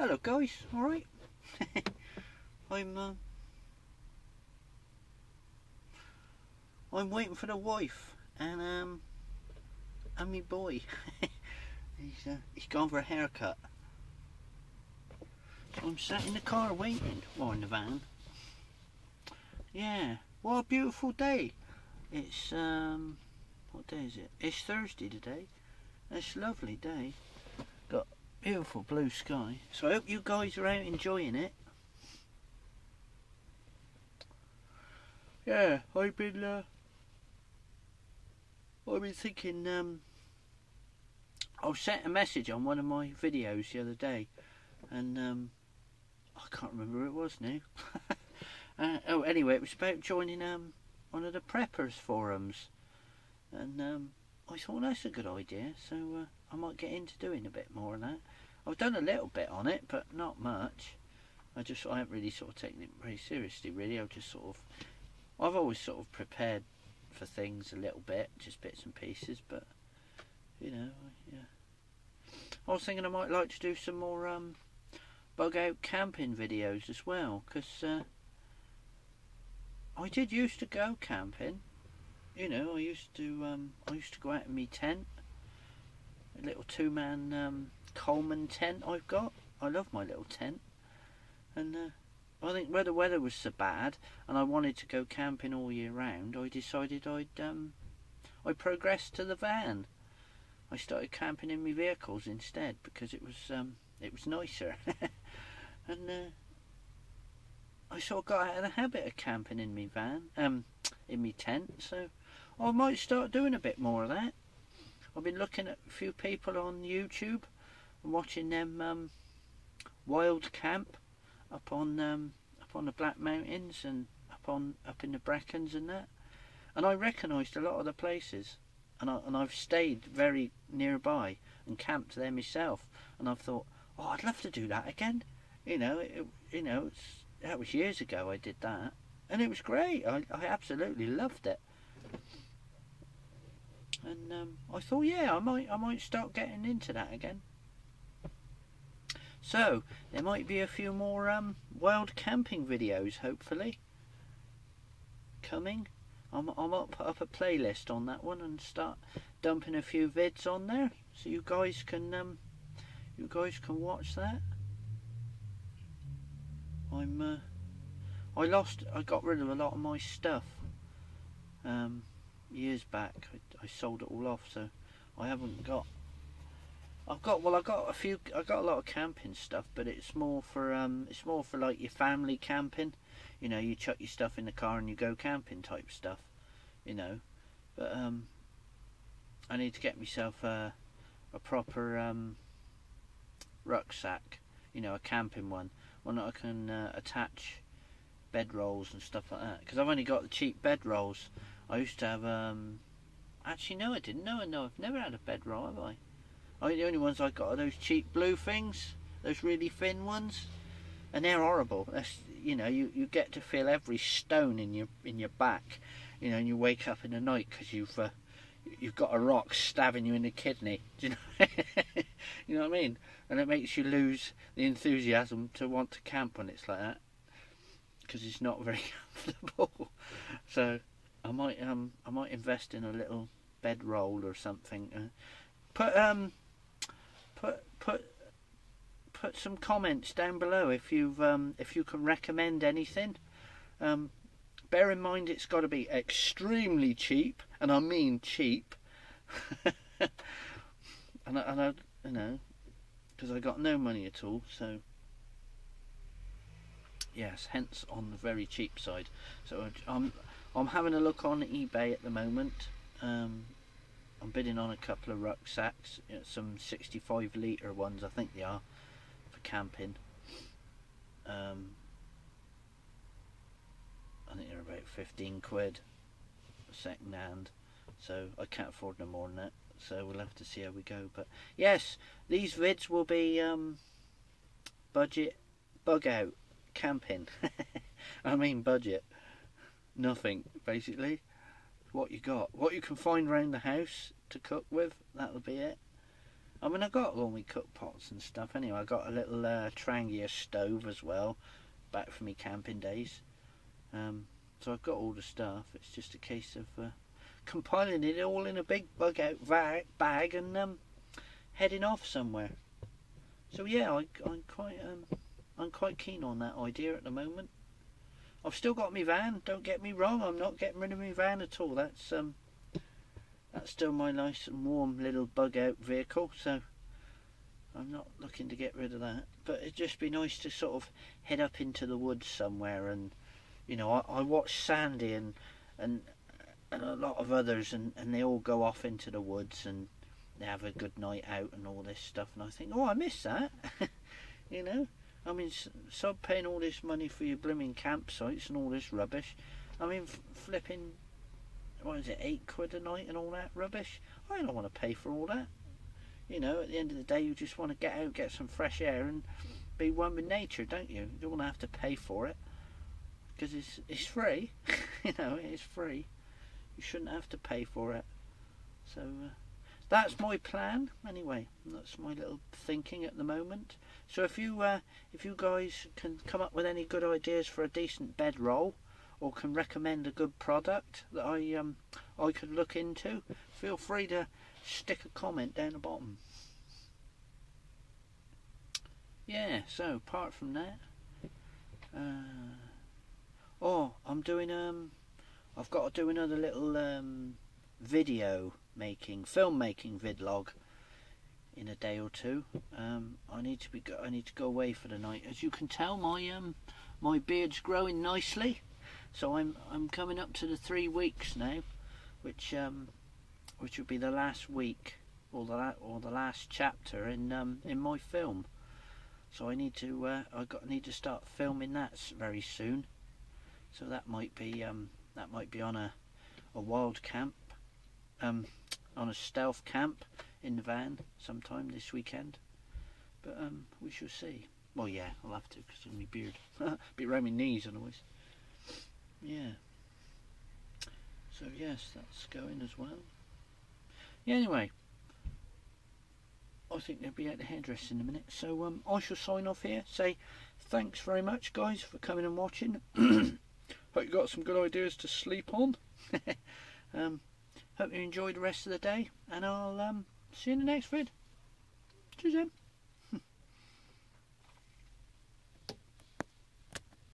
Hello guys, alright? I'm uh, I'm waiting for the wife and um and me boy. he's uh, he's gone for a haircut. So I'm sat in the car waiting, or in the van. Yeah, what a beautiful day. It's um what day is it? It's Thursday today. It's a lovely day. Beautiful blue sky. So I hope you guys are out enjoying it. Yeah, I've been uh, I've been thinking um I sent a message on one of my videos the other day and um I can't remember who it was now. uh, oh anyway it was about joining um one of the preppers forums and um I thought that's a good idea so uh, I might get into doing a bit more of that. I've done a little bit on it but not much. I just I haven't really sort of taken it very seriously really. I've just sort of I've always sort of prepared for things a little bit, just bits and pieces, but you know, yeah. I was thinking I might like to do some more um, bug out camping videos as well, because uh, I did used to go camping. You know, I used to um, I used to go out in my tent, a little two man um, Coleman tent I've got. I love my little tent, and. Uh, I think where the weather was so bad and I wanted to go camping all year round, I decided I'd um, I progressed to the van. I started camping in my vehicles instead because it was um, it was nicer, and uh, I sort of got out of the habit of camping in my van, um, in my tent. So I might start doing a bit more of that. I've been looking at a few people on YouTube and watching them um, wild camp up on um, up on the Black Mountains and up on up in the Brecons and that. And I recognised a lot of the places, and I and I've stayed very nearby and camped there myself. And I've thought, oh, I'd love to do that again. You know, it, you know, that was years ago I did that, and it was great. I I absolutely loved it. I thought, yeah, I might I might start getting into that again. So, there might be a few more um, wild camping videos, hopefully, coming. I'm, I might put up a playlist on that one and start dumping a few vids on there, so you guys can um, you guys can watch that. I'm uh, I lost I got rid of a lot of my stuff um, years back. I, I sold it all off, so I haven't got I've got well, I got a few. I got a lot of camping stuff, but it's more for um, it's more for like your family camping. You know, you chuck your stuff in the car and you go camping type stuff. You know, but um, I need to get myself a a proper um rucksack. You know, a camping one, one that I can uh, attach bed rolls and stuff like that. Because I've only got the cheap bed rolls. I used to have um. Actually, no, I didn't. No, no, I've never had a bed roll, have I? I the only ones I got are those cheap blue things, those really thin ones, and they're horrible. That's you know you, you get to feel every stone in your in your back, you know, and you wake up in the night because you've uh, you've got a rock stabbing you in the kidney. Do you know? you know what I mean? And it makes you lose the enthusiasm to want to camp when it's like that because it's not very comfortable. So I might um I might invest in a little bed roll or something. Uh, put um put put put some comments down below if you've um, if you can recommend anything. Um, bear in mind it's got to be extremely cheap, and I mean cheap. and I, and I, you know, because I got no money at all, so yes, hence on the very cheap side. So I'm I'm having a look on eBay at the moment. Um, I'm bidding on a couple of rucksacks, you know, some 65 litre ones I think they are, for camping. Um, I think they're about 15 quid second hand, so I can't afford no more than that. So we'll have to see how we go. But yes, these vids will be um, budget bug out camping. I mean budget, nothing basically what you got. What you can find around the house to cook with, that'll be it. I mean, I got all my cook pots and stuff. Anyway, I got a little uh, Trangia stove as well, back from my camping days. Um, so I've got all the stuff. It's just a case of uh, compiling it all in a big bug out bag and um, heading off somewhere. So yeah, I, I'm quite um, I'm quite keen on that idea at the moment. I've still got my van. Don't get me wrong. I'm not getting rid of my van at all. That's um, that's still my nice and warm little bug out vehicle. So I'm not looking to get rid of that. But it'd just be nice to sort of head up into the woods somewhere. And you know, I, I watch Sandy and and and a lot of others, and and they all go off into the woods and they have a good night out and all this stuff. And I think, oh, I miss that. you know. I mean, stop paying all this money for your blooming campsites and all this rubbish. I mean, flipping, what is it, eight quid a night and all that rubbish? I don't want to pay for all that. You know, at the end of the day, you just want to get out, get some fresh air, and be one with nature, don't you? You don't want to have to pay for it because it's it's free. you know, it's free. You shouldn't have to pay for it. So. Uh, that's my plan anyway that's my little thinking at the moment so if you uh, if you guys can come up with any good ideas for a decent bedroll or can recommend a good product that I um I could look into feel free to stick a comment down the bottom. Yeah so apart from that uh, oh I'm doing um I've got to do another little um video making filmmaking vidlog in a day or two. Um, I need to be go I need to go away for the night. As you can tell, my um my beard's growing nicely, so I'm I'm coming up to the three weeks now, which um which will be the last week or the or the last chapter in um in my film. So I need to uh, I got need to start filming that very soon. So that might be um that might be on a a wild camp um, on a stealth camp in the van sometime this weekend. But um, we shall see. Well, yeah, I'll have to because of my beard. Be around my knees otherwise. Yeah. So yes, that's going as well. Yeah. Anyway, I think they'll be at the hairdresser in a minute. So um, I shall sign off here. Say thanks very much, guys, for coming and watching. Hope you got some good ideas to sleep on. um, Hope you enjoy the rest of the day, and I'll um, see you in the next vid. Cheers.